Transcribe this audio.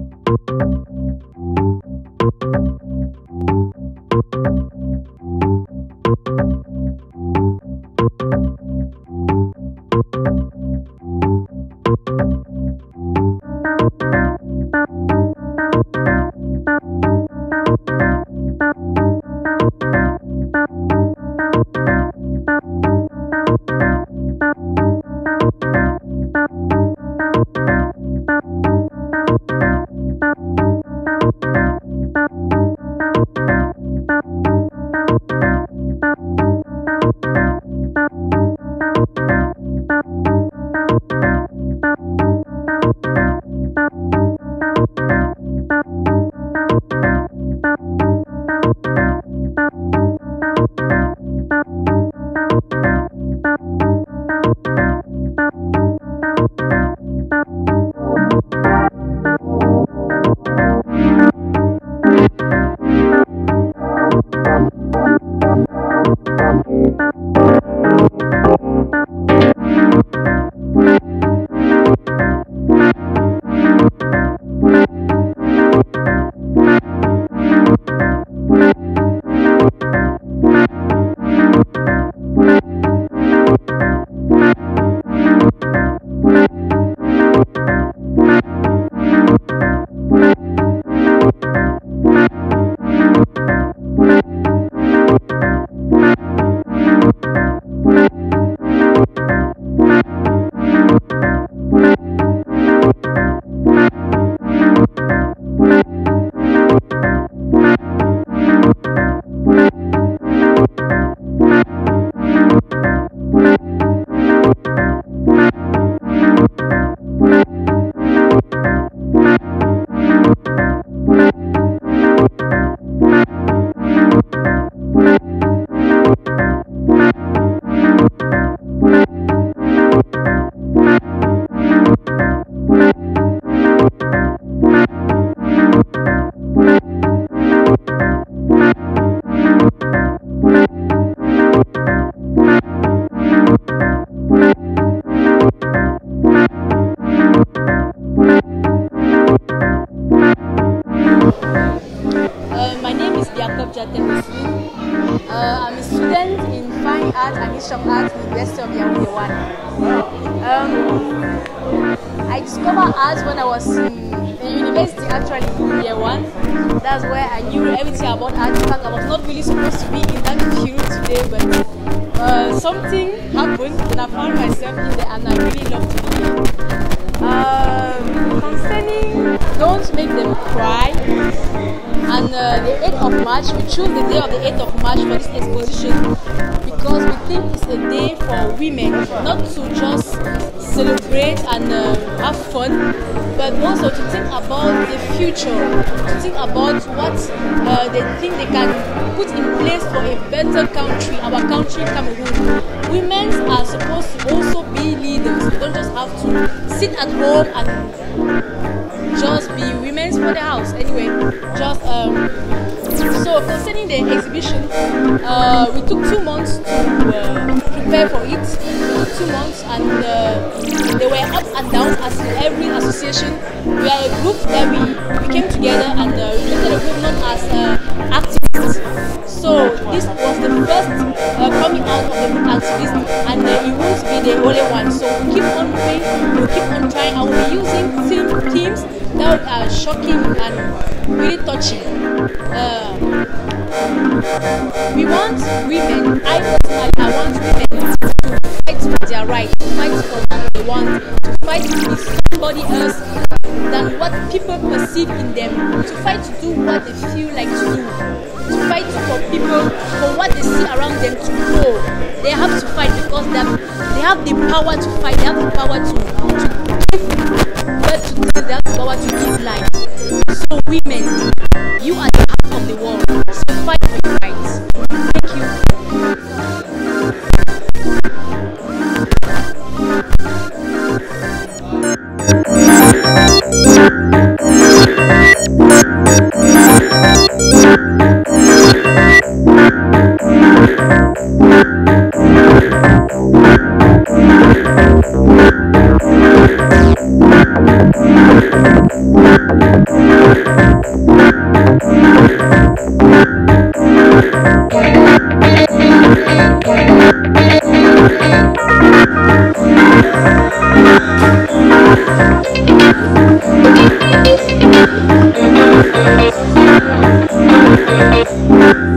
Thank you. Uh, I'm a student in Fine Art and History of Art University of Yaoundé 1. Um, I discovered art when I was in university actually in year 1. That's where I knew everything about art. In fact, I was not really supposed to be in that field today, but uh, something happened and I found myself in there and I really love to be here. Um, concerning Don't Make Them Cry, and uh, the 8th of March, we choose the day of the 8th of March for this exposition because we think it's a day for women, not to just celebrate and uh, have fun, but also to think about the future, to think about what uh, they think they can put in place for a better country, our country, Cameroon. Women are supposed to also be leaders. We don't just have to sit at home and just be women's for the house. Anyway, just um, so concerning the exhibition, uh, we took two months to uh, prepare for it. two months, and uh, they were up and down as every association. We are a group that we, we came that are shocking and really touching. Uh, we want women, I personally, I want women to fight for their rights, to fight for what they want, to fight be somebody else than what people perceive in them, to fight to do what they feel like to do, to fight for people, for what they see around them to grow. They have to fight because they have, they have the power to fight, they have the power to, to Thank